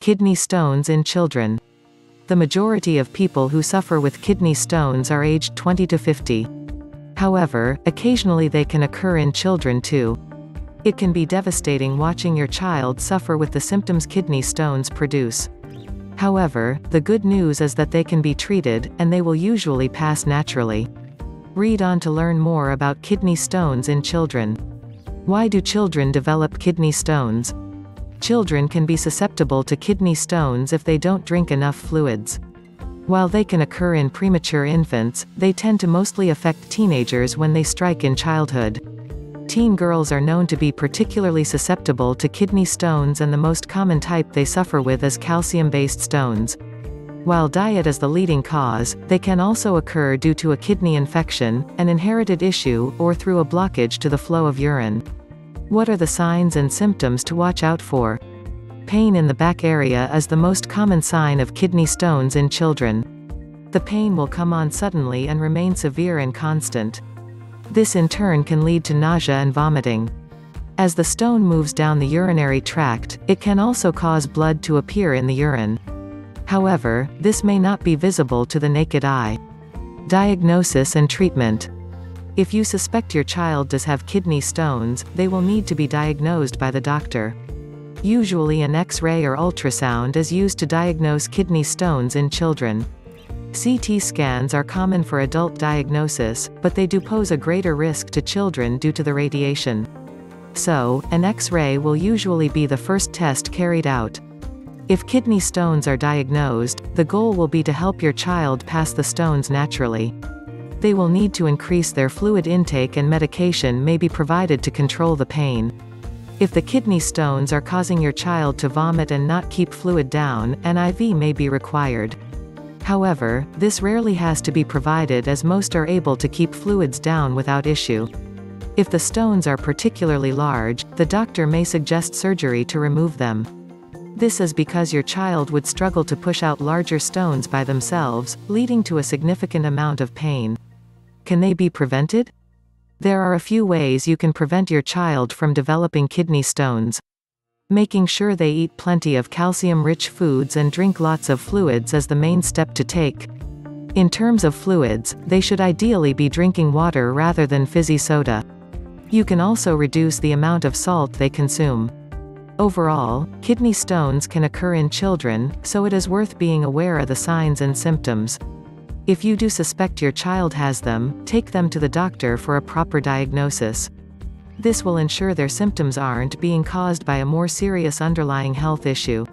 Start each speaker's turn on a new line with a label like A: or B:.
A: Kidney stones in children. The majority of people who suffer with kidney stones are aged 20 to 50. However, occasionally they can occur in children too. It can be devastating watching your child suffer with the symptoms kidney stones produce. However, the good news is that they can be treated, and they will usually pass naturally. Read on to learn more about kidney stones in children. Why do children develop kidney stones? Children can be susceptible to kidney stones if they don't drink enough fluids. While they can occur in premature infants, they tend to mostly affect teenagers when they strike in childhood. Teen girls are known to be particularly susceptible to kidney stones and the most common type they suffer with is calcium-based stones. While diet is the leading cause, they can also occur due to a kidney infection, an inherited issue, or through a blockage to the flow of urine. What are the signs and symptoms to watch out for? Pain in the back area is the most common sign of kidney stones in children. The pain will come on suddenly and remain severe and constant. This in turn can lead to nausea and vomiting. As the stone moves down the urinary tract, it can also cause blood to appear in the urine. However, this may not be visible to the naked eye. Diagnosis and treatment. If you suspect your child does have kidney stones, they will need to be diagnosed by the doctor. Usually an X-ray or ultrasound is used to diagnose kidney stones in children. CT scans are common for adult diagnosis, but they do pose a greater risk to children due to the radiation. So, an X-ray will usually be the first test carried out. If kidney stones are diagnosed, the goal will be to help your child pass the stones naturally. They will need to increase their fluid intake and medication may be provided to control the pain. If the kidney stones are causing your child to vomit and not keep fluid down, an IV may be required. However, this rarely has to be provided as most are able to keep fluids down without issue. If the stones are particularly large, the doctor may suggest surgery to remove them. This is because your child would struggle to push out larger stones by themselves, leading to a significant amount of pain. Can they be prevented? There are a few ways you can prevent your child from developing kidney stones. Making sure they eat plenty of calcium-rich foods and drink lots of fluids is the main step to take. In terms of fluids, they should ideally be drinking water rather than fizzy soda. You can also reduce the amount of salt they consume. Overall, kidney stones can occur in children, so it is worth being aware of the signs and symptoms. If you do suspect your child has them, take them to the doctor for a proper diagnosis. This will ensure their symptoms aren't being caused by a more serious underlying health issue.